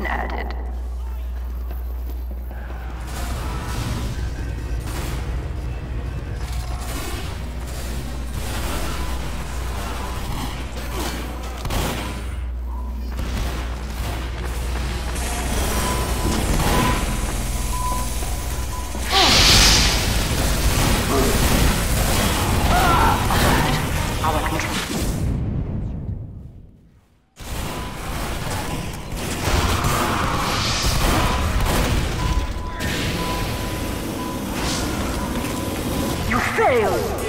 been added. Failed!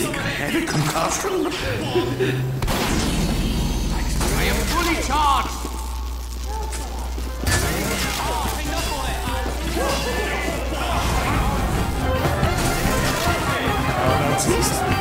Think I had a concussion. I am fully charged! Mission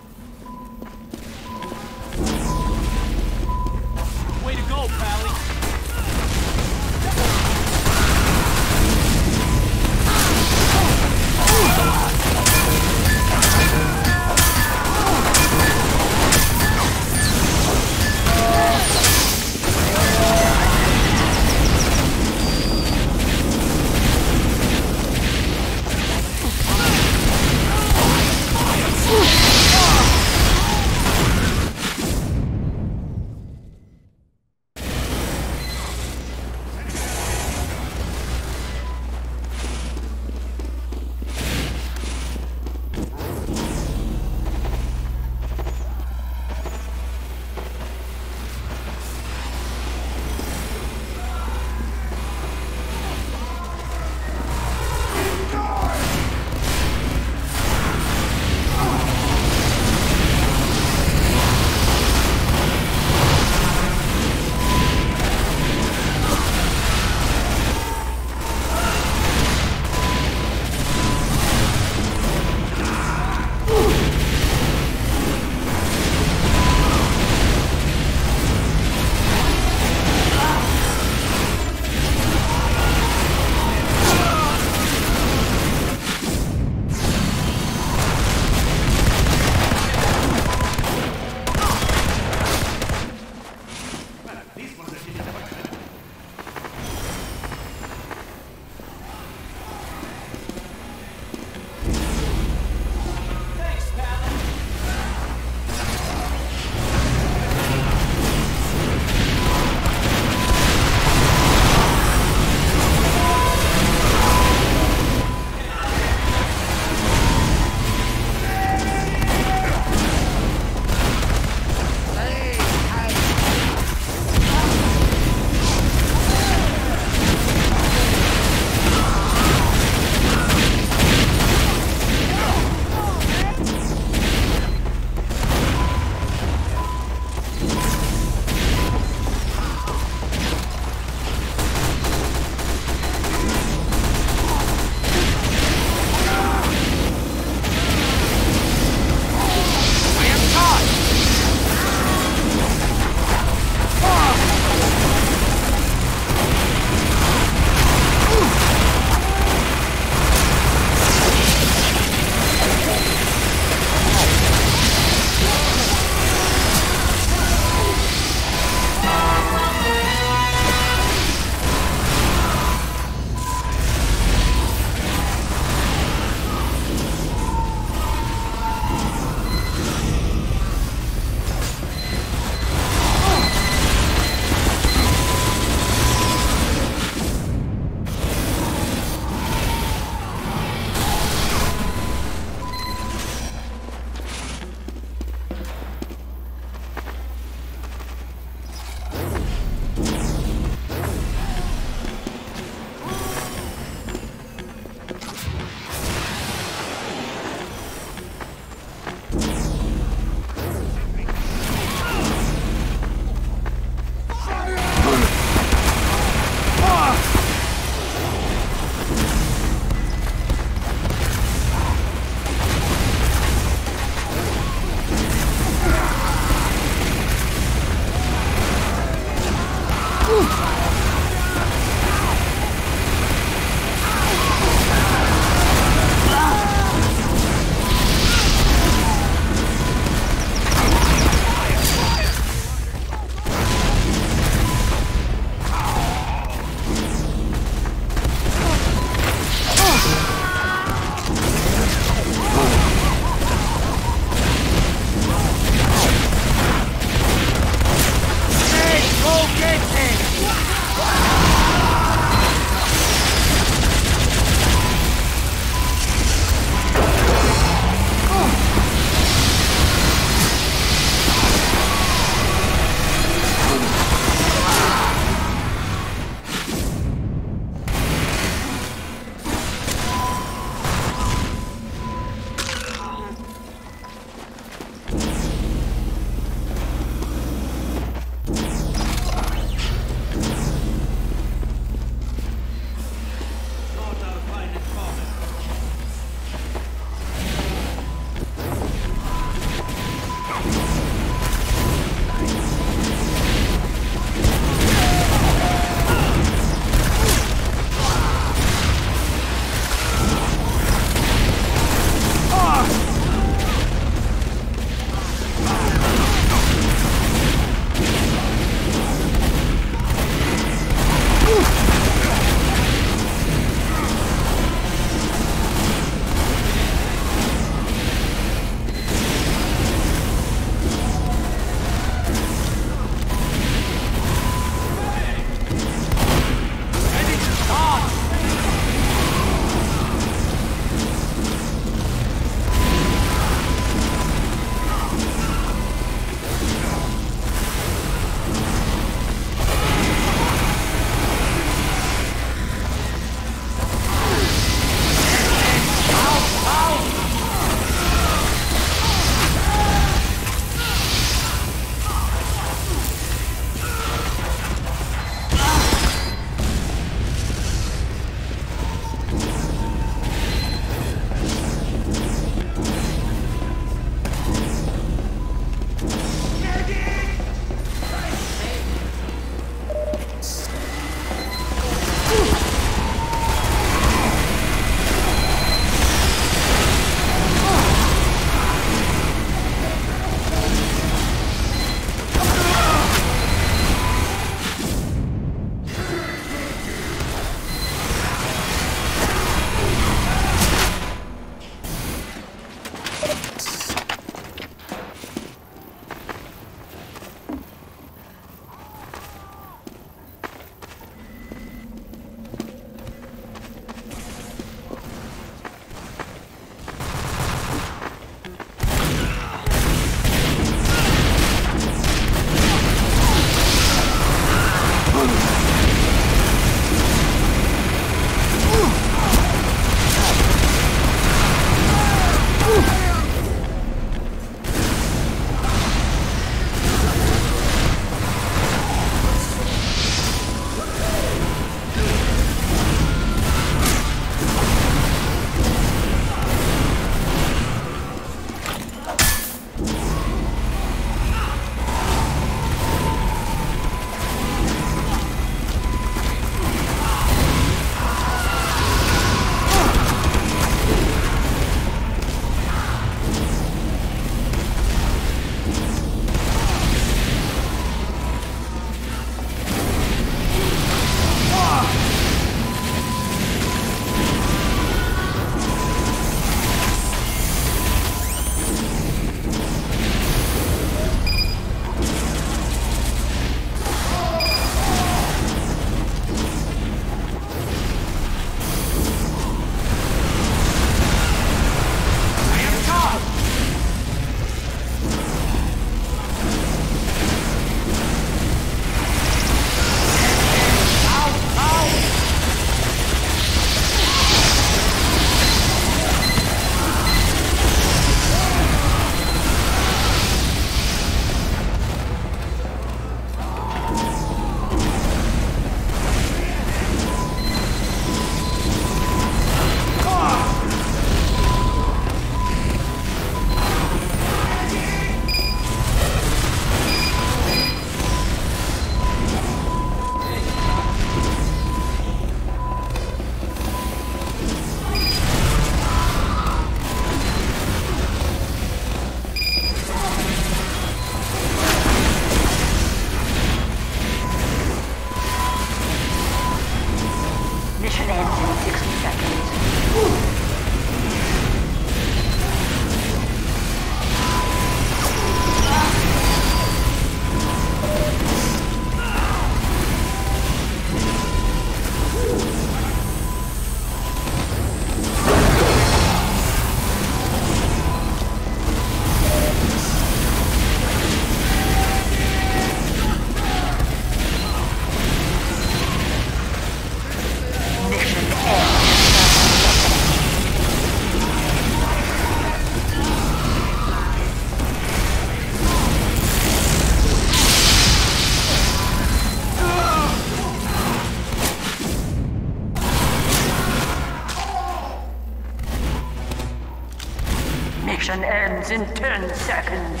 Mission ends in 10 seconds.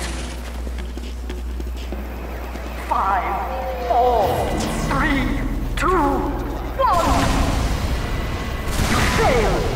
Five, four, three, two, one. You failed.